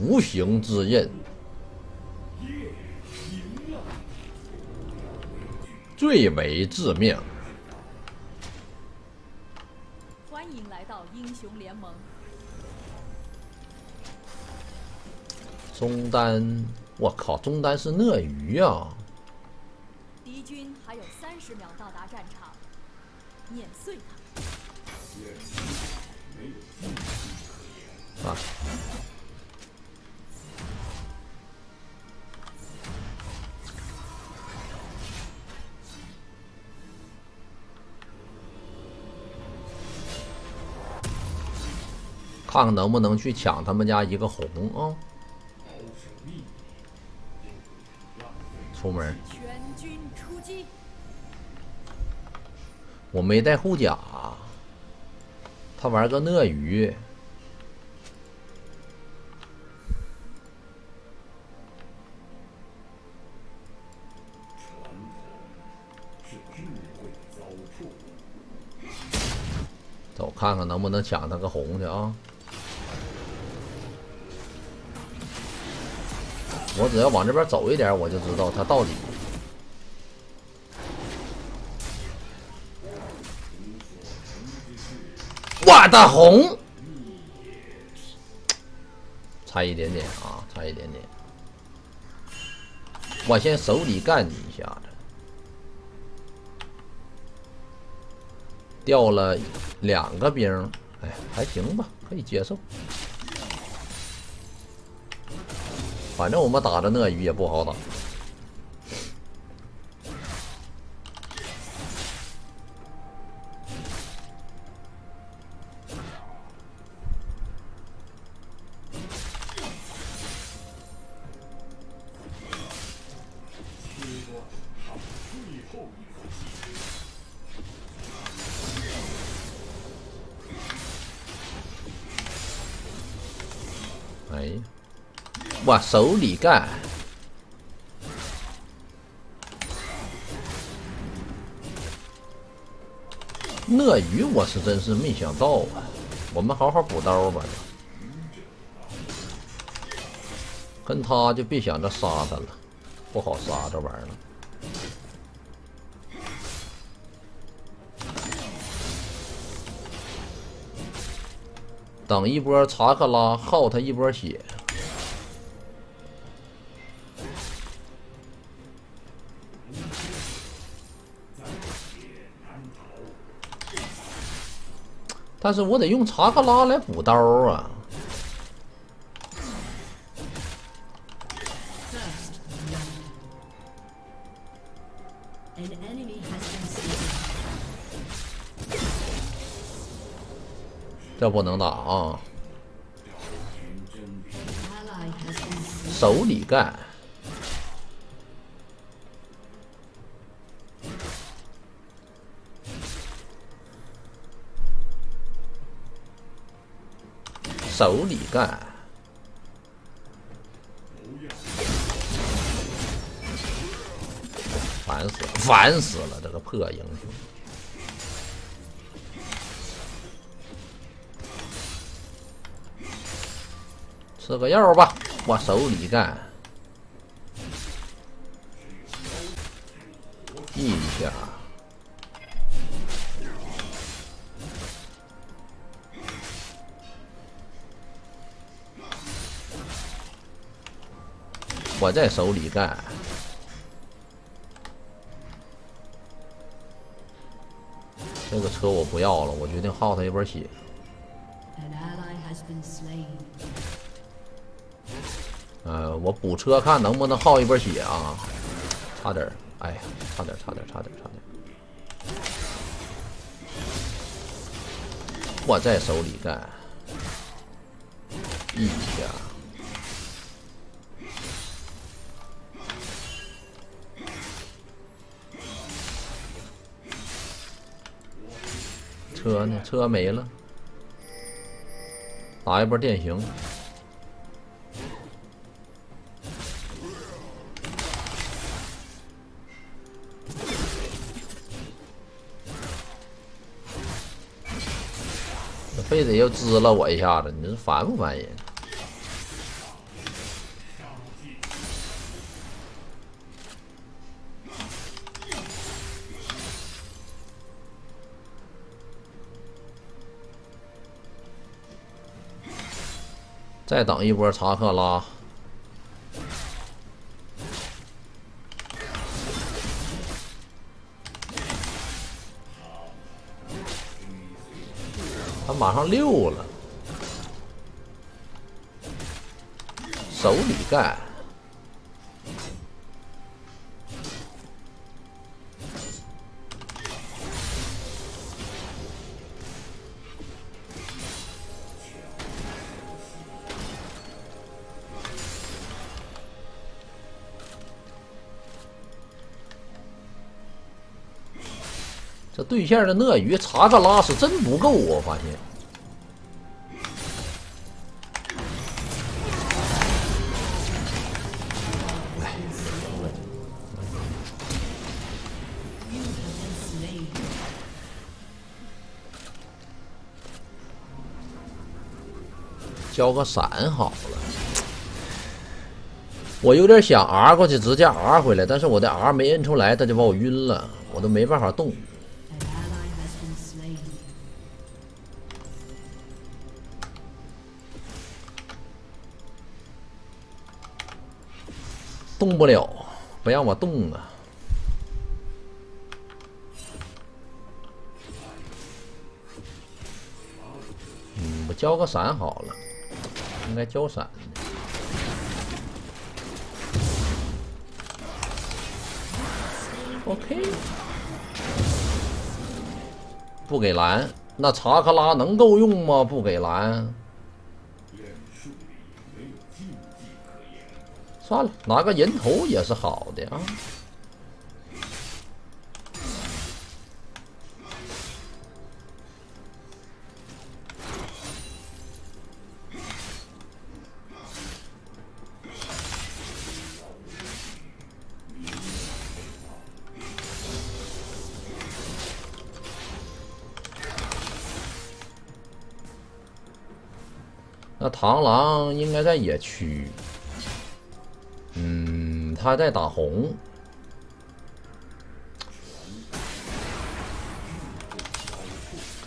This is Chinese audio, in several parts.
无形之刃，最为致命。欢迎来到英雄联盟。中单，我靠，中单是鳄鱼啊！敌军还有三十秒到达战场，碾碎他！啊！看看能不能去抢他们家一个红啊！出门。全军出击！我没带护甲，他玩个鳄鱼。走，看看能不能抢他个红去啊！我只要往这边走一点，我就知道他到底。我的红，差一点点啊，差一点点。我先手里干你一下子，掉了两个兵，哎，还行吧，可以接受。反正我们打的那鱼也不好打。哇，手里干！鳄鱼我是真是没想到啊！我们好好补刀吧，跟他就别想着杀他了，不好杀这玩意儿了。等一波查克拉耗他一波血。但是我得用查克拉来补刀啊！这不能打啊！手里干。手里干，烦死了，烦死了！这个破英雄，吃个药吧，我手里干，一下。我在手里干，这个车我不要了，我决定耗他一波血。呃，我补车看能不能耗一波血啊？差点，哎呀，差点，差点，差点，差点！我在手里干，一下。车呢？车没了，打一波电刑。非得要滋了我一下子，你说烦不烦人？再等一波查克拉。他马上六了，手里干。这对线的鳄鱼查克拉是真不够，我发现。交个闪好了，我有点想 R 过去直接 R 回来，但是我的 R 没摁出来，他就把我晕了，我都没办法动。动不了，不让我动啊！嗯，我交个闪好了，应该交闪。OK，不给蓝，那查克拉能够用吗？不给蓝。算了，拿个人头也是好的啊。那螳螂应该在野区。他在打红，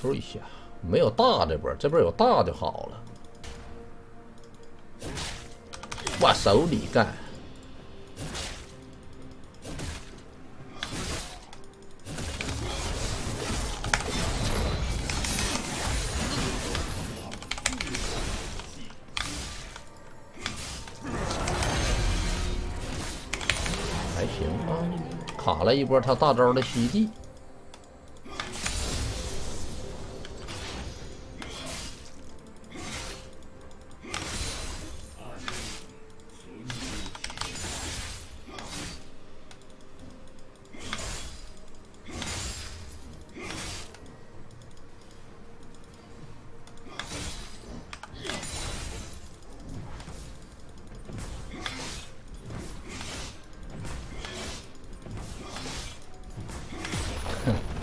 抽一下，没有大这波，这波有大就好了。往手里干。来一波他大招的蓄力，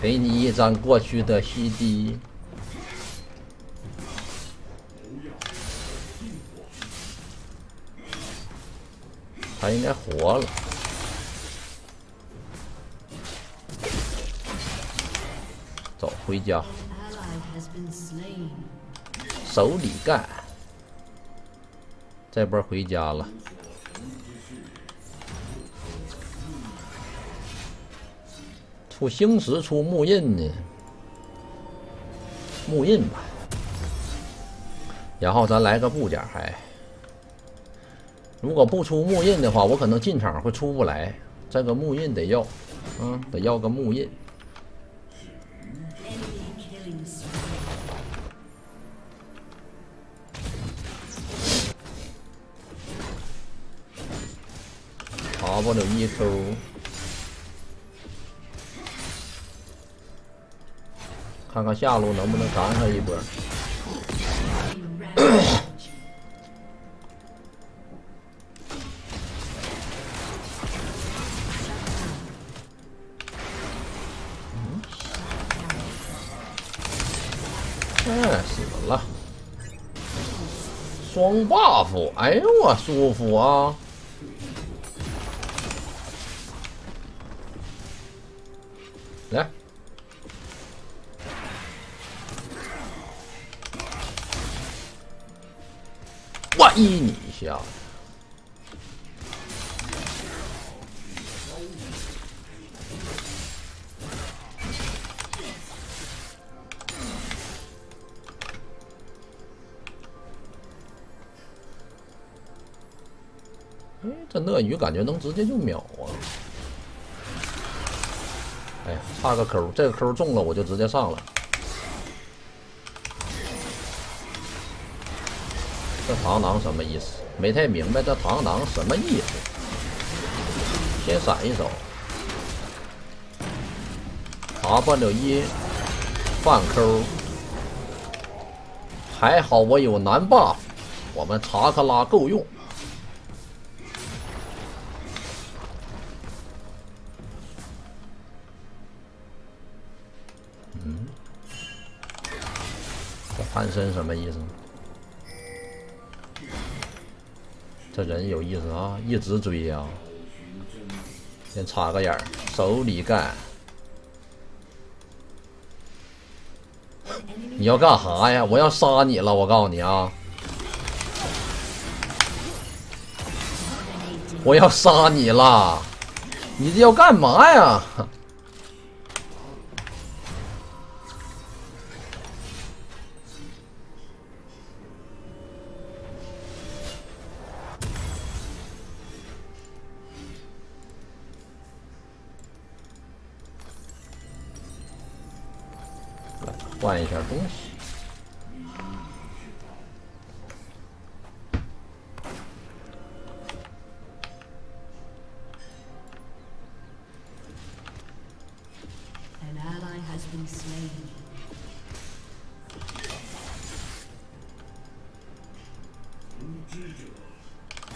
给你一张过去的 CD，他应该活了。走，回家。手里干，这波回家了。出星石，出木印呢？木印吧。然后咱来个部件，还。如果不出木印的话，我可能进场会出不来。这个木印得要，嗯，得要个木印。爬不了一抽。看看下路能不能赶他一波。哎，死了！双 buff，哎呦我舒服啊！一你一下。哎，这鳄鱼感觉能直接就秒啊！哎呀，差个 Q，，这个 Q 中了我就直接上了。这螳螂什么意思？没太明白这螳螂什么意思。先闪一手，W 一放抠，还好我有男 buff，我们查克拉够用。嗯，这翻身什么意思？这人有意思啊，一直追呀。先插个眼儿，手里干。你要干啥呀？我要杀你了！我告诉你啊，我要杀你了！你这要干嘛呀？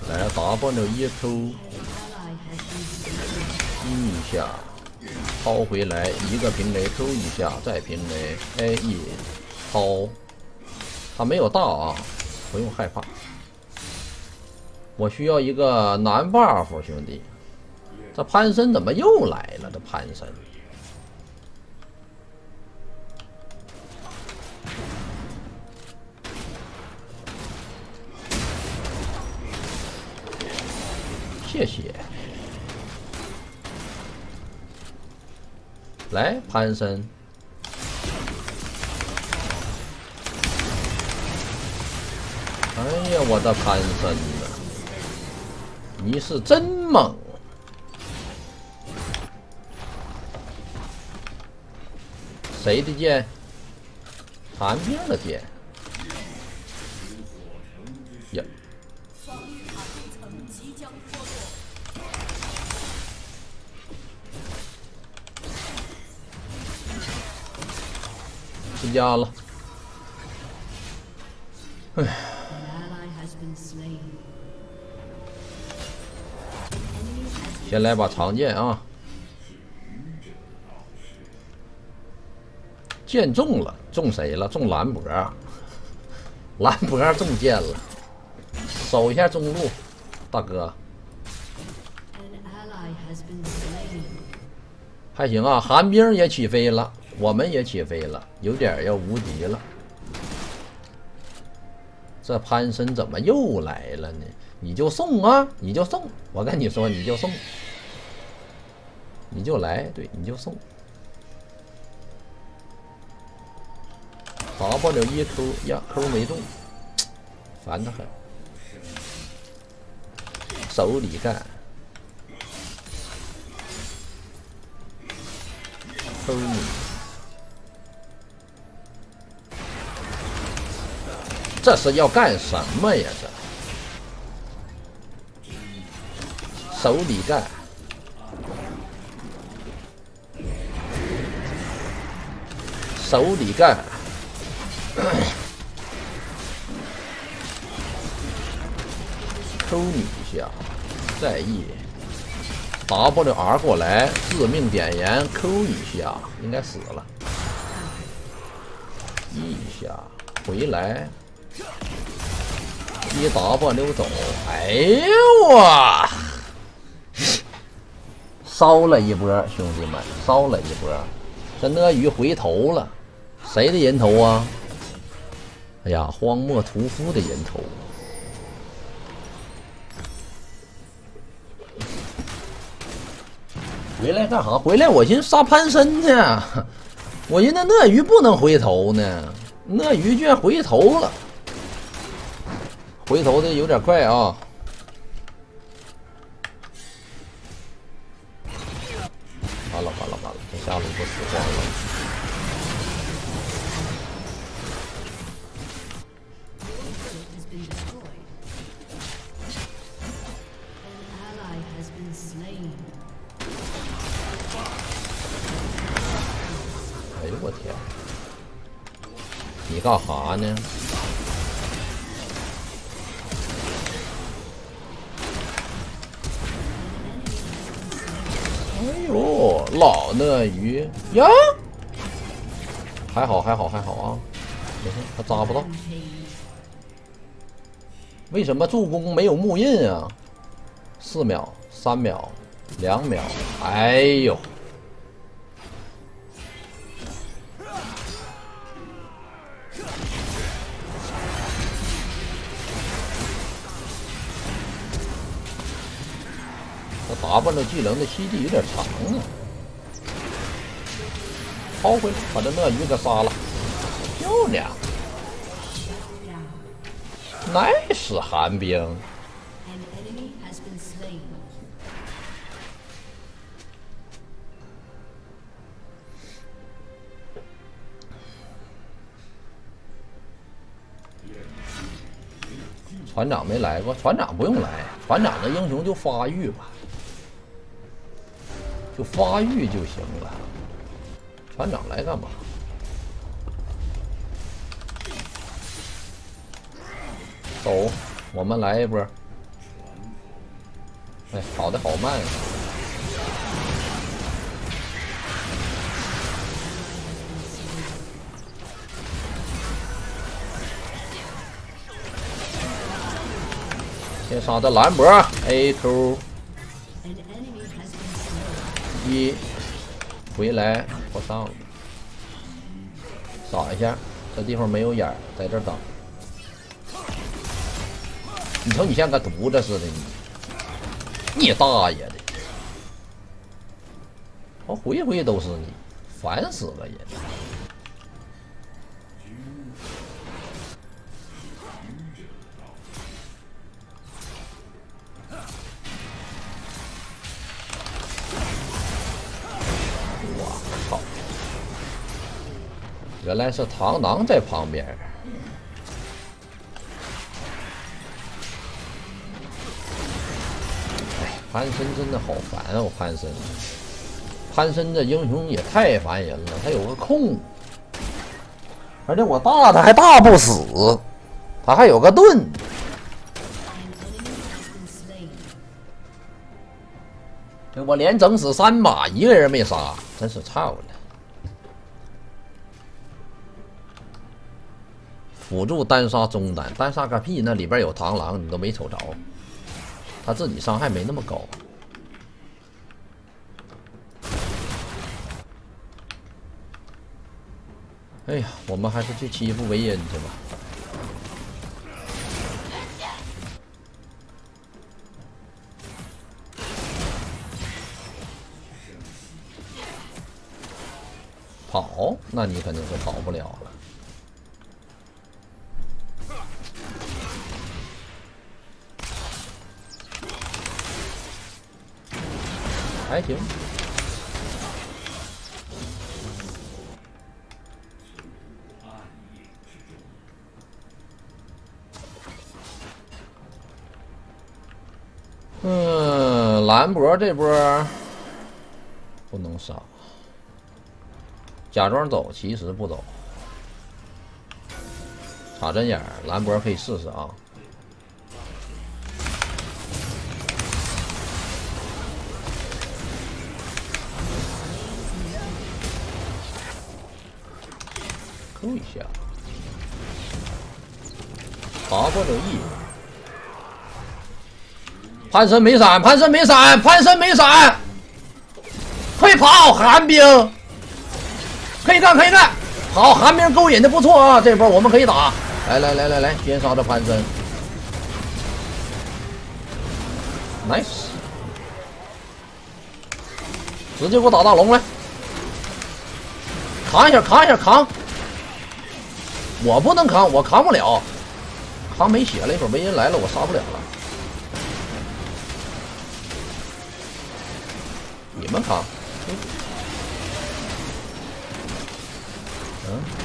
来 W 一 Q 一下，抛回来一个平雷 Q 一下，再平雷 A E 抛，他没有大啊，不用害怕。我需要一个男 buff 兄弟，这潘森怎么又来了？这潘森。谢谢。来，潘森。哎呀，我的潘森呐，你是真猛！谁的剑？寒冰的剑。呀，回家了，哎，先来把长剑啊！剑中了，中谁了？中兰博，兰博中剑了，守一下中路，大哥，还行啊，寒冰也起飞了。我们也起飞了，有点要无敌了。这潘森怎么又来了呢？你就送啊，你就送！我跟你说，你就送，你就来，对，你就送。W 一 Q 呀，Q 没中，烦得很。手里干，Q 你。这是要干什么呀？这手里干，手里干，抠你一下，再 E W R 过来，致命点燃，抠一下，应该死了。一下回来，一 w 走。哎呦我烧了一波兄弟们烧了一波。这鳄鱼回头了谁的人头啊？哎呀荒漠屠夫的人头。回来干啥回来我寻思杀潘森去我寻思那鳄鱼不能回头呢鳄鱼居然回头了。回头的有点快啊。完了完了完了，这下路不死光了。哎呦我天，你干哈呢？哎呦，老鳄鱼呀！还好还好还好啊，没事，他扎不到。为什么助攻没有木印啊？四秒、三秒、两秒，哎呦！这 W 技能的 CD 有点长啊！抛回来，把这鳄鱼给杀了，漂亮！nice 寒冰。船长没来过，船长不用来，船长的英雄就发育吧，发育就行了。船长来干嘛？走，我们来一波。哎，跑的好慢！先杀这兰博 A Q 一，回来我上了，扫一下，这地方没有眼，在这儿等。你瞅你像个犊子似的，你，你大爷的！我回回都是你，烦死了也。原来是螳螂在旁边。哎，潘森真的好烦哦，潘森。潘森这英雄也太烦人了，他有个控，而且我大他还大不死，他还有个盾。我连整死三把，一个人没杀，真是操了！辅助单杀中单，单杀个屁！那里边有螳螂，你都没瞅着，他自己伤害没那么高。哎呀，我们还是去欺负维恩去吧。跑，那你肯定是跑不了了。还行。嗯，兰博这波不能杀。假装走，其实不走。插针眼儿，兰博可以试试啊。扣一下，W E。潘森没闪，潘森没闪，潘森没闪，快跑，寒冰！可以干，可以干！好，寒冰勾引的不错啊，这波我们可以打。来来来来来，先杀这潘森，nice。直接给我打大龙来，扛一下，扛一下，扛！我不能扛，我扛不了，扛没血了，一会儿没人来了，我杀不了了。你们扛。嗯。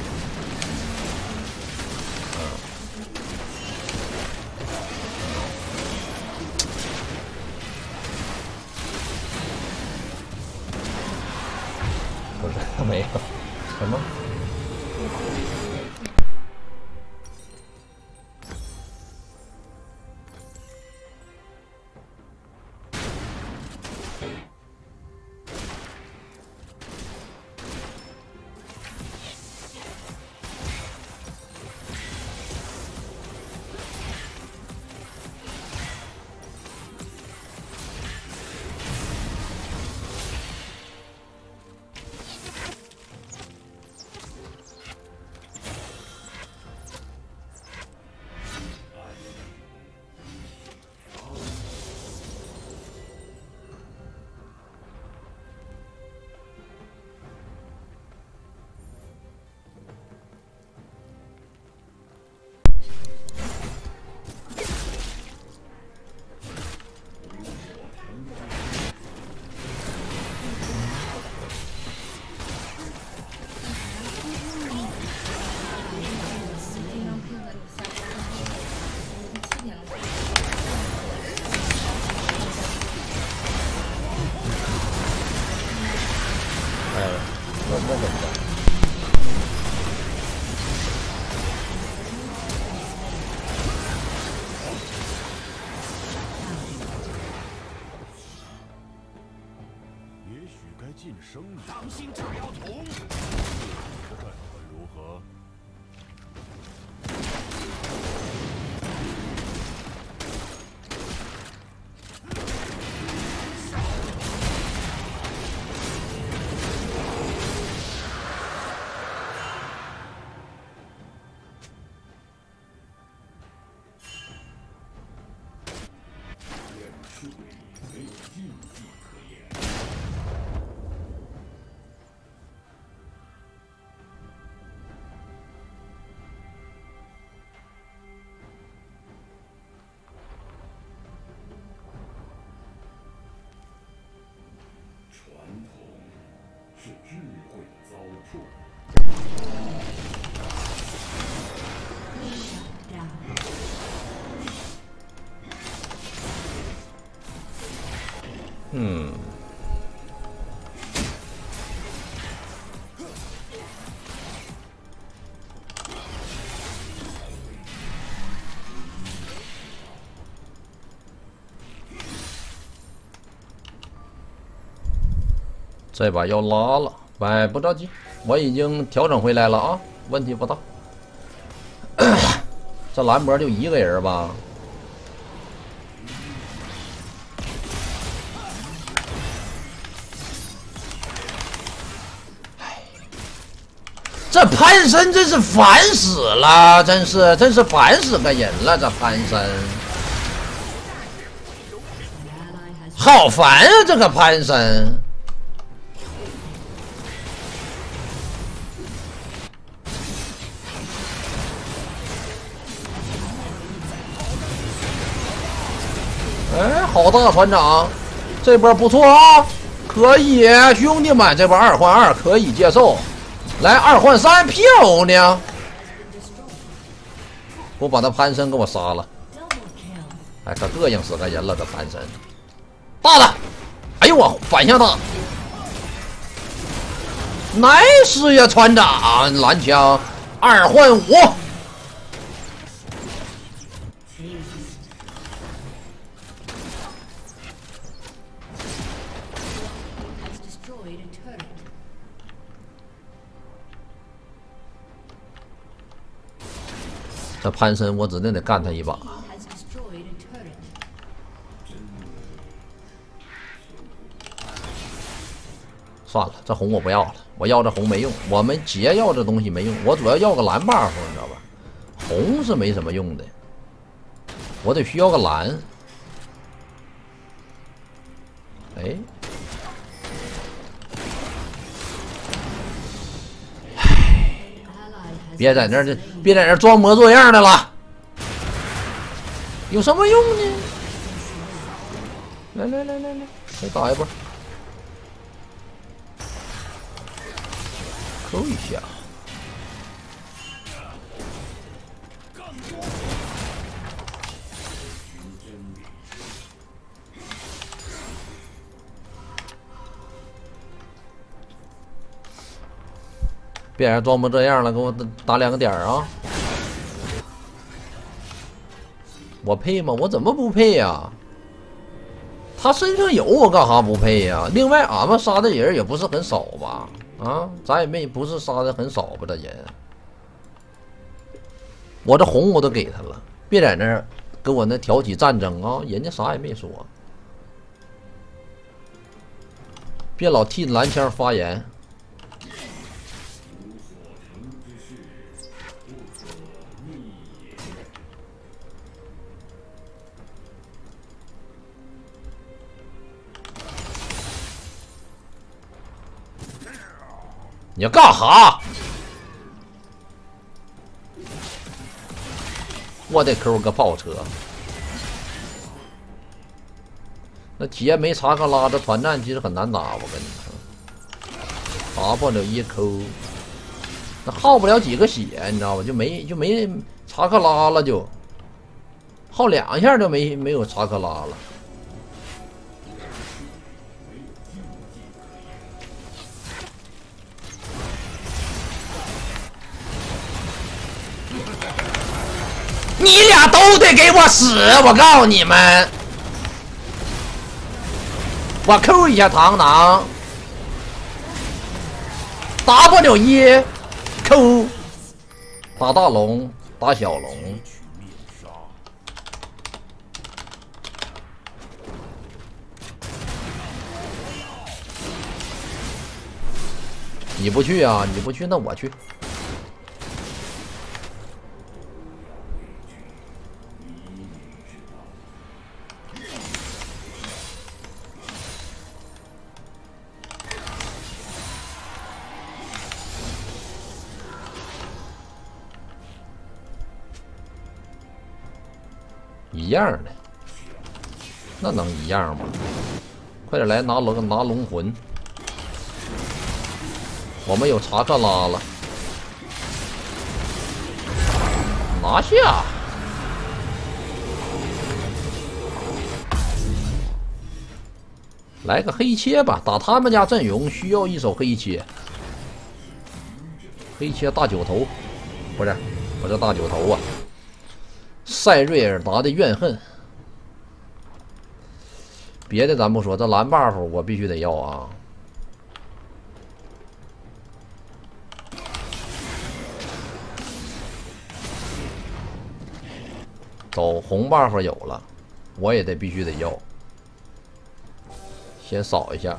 嗯，这把要拉了，哎，不着急，我已经调整回来了啊，问题不大。这兰博就一个人吧？这潘森真是烦死了，真是真是烦死个人了，这潘森，好烦啊！这个潘森，老，大船长，这波不错啊，可以，兄弟们，这波二换二可以接受，来二换三，漂亮！我把他潘森给我杀了，哎，可膈应死个人了，这潘森，大的，哎呦我反向大，nice 呀，船长，蓝枪，二换五，这潘森我指定得干他一把。算了，这红我不要了，我要这红没用，我们劫要这东西没用，我主要要个蓝 buff，你知道吧？红是没什么用的，我得需要个蓝。哎，别在那儿，别在那儿装模作样的了，有什么用呢？来来来来来，再打一波，扣一下。别让装模这样了，给我打两个点啊！我配吗？我怎么不配呀？他身上有，我干啥不配呀？另外，俺们杀的人也不是很少吧？啊，咱也没不是杀的很少吧？这人，我这红我都给他了，别在那儿跟我那挑起战争啊！人家啥也没说，别老替蓝枪发言。你要干哈？我得 Q 个炮车。那铁没查克拉，这团战其实很难打。我跟你说，打不了一扣，那耗不了几个血，你知道吧？就没就没查克拉了，就耗两下就没没有查克拉了。你俩都得给我死！我告诉你们，我 Q 一下螳螂，W 一 Q 打大龙，打小龙。你不去啊？你不去，那我去。一样的，那能一样吗？快点来拿龙拿龙魂，我们有查克拉了，拿下！来个黑切吧，打他们家阵容需要一手黑切，黑切大九头，不是，我这大九头啊。塞瑞尔达的怨恨，别的咱不说，这蓝 buff 我必须得要啊！走，红 buff 有了，我也得必须得要，先扫一下，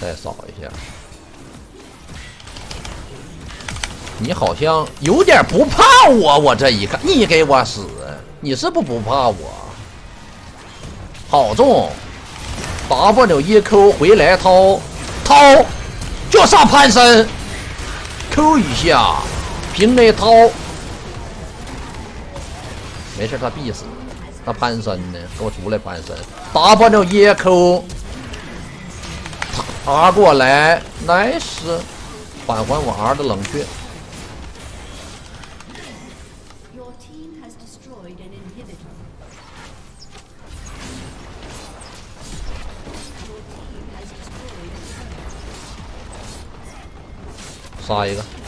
再扫一下。你好像有点不怕我，我这一看，你给我死！你是不不怕我？好重，W 一 Q 回来掏掏，就上潘森，Q 一下，平 A 掏，没事，他必死。他潘森呢？给我出来潘森，W 一 Q，他过来，nice，返还我 R 的冷却。杀一个。